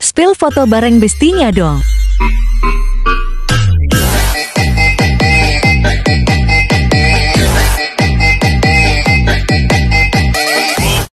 Spill foto bareng bestinya dong.